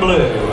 blue.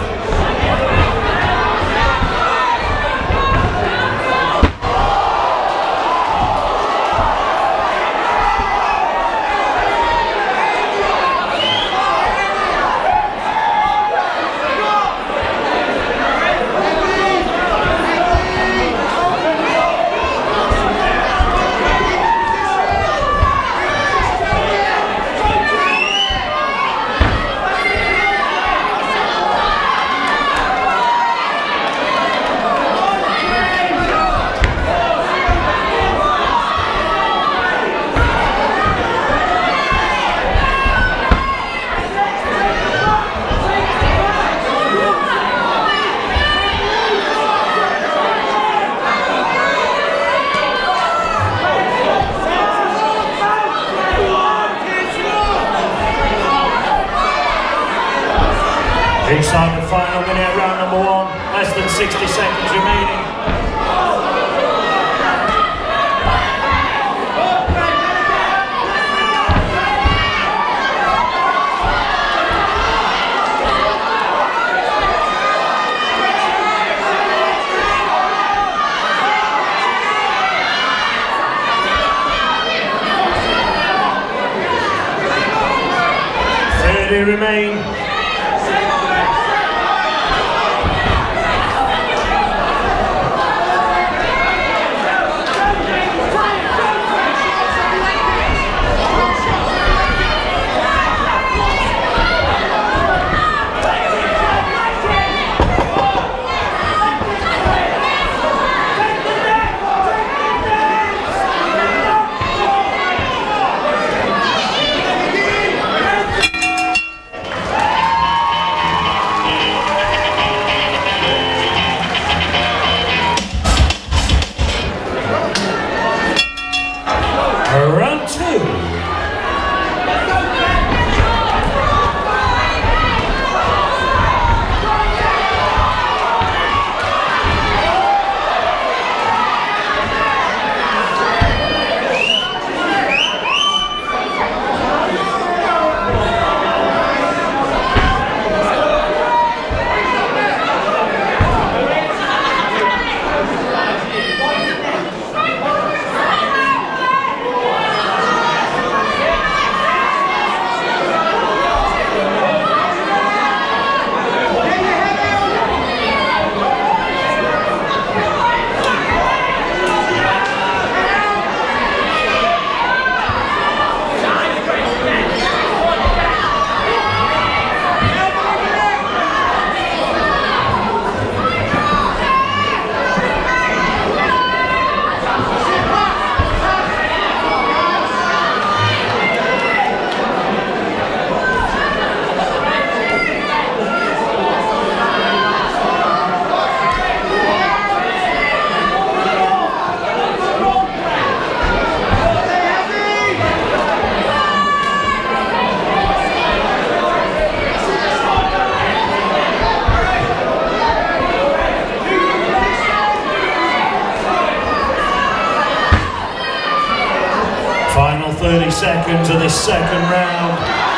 Inside the final minute, round number one, less than 60 seconds remaining. Remain. Seconds of this second round.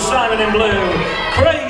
Simon in blue, Craig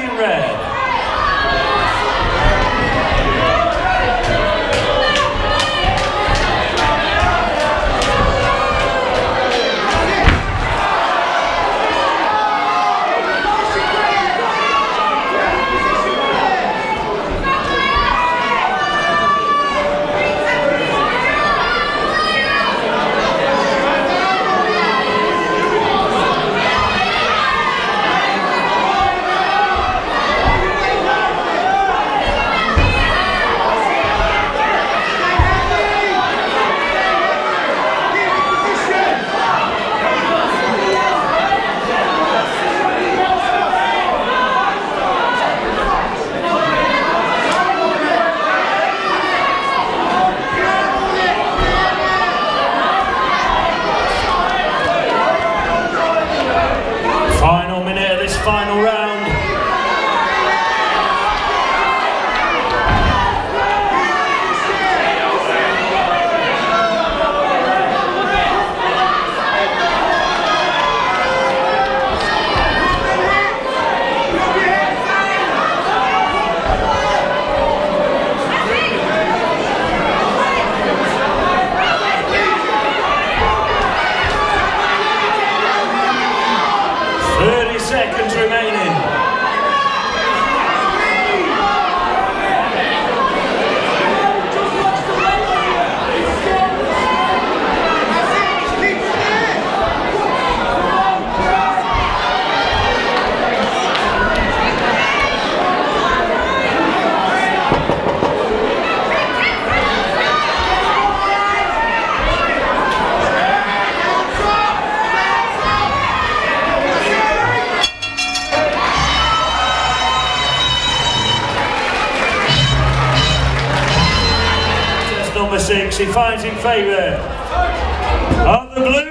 six. He finds in favour the blue.